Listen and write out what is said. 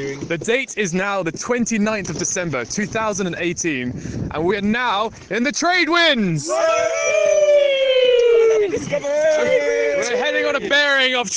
The date is now the 29th of December 2018, and we are now in the trade winds! We're heading on a bearing of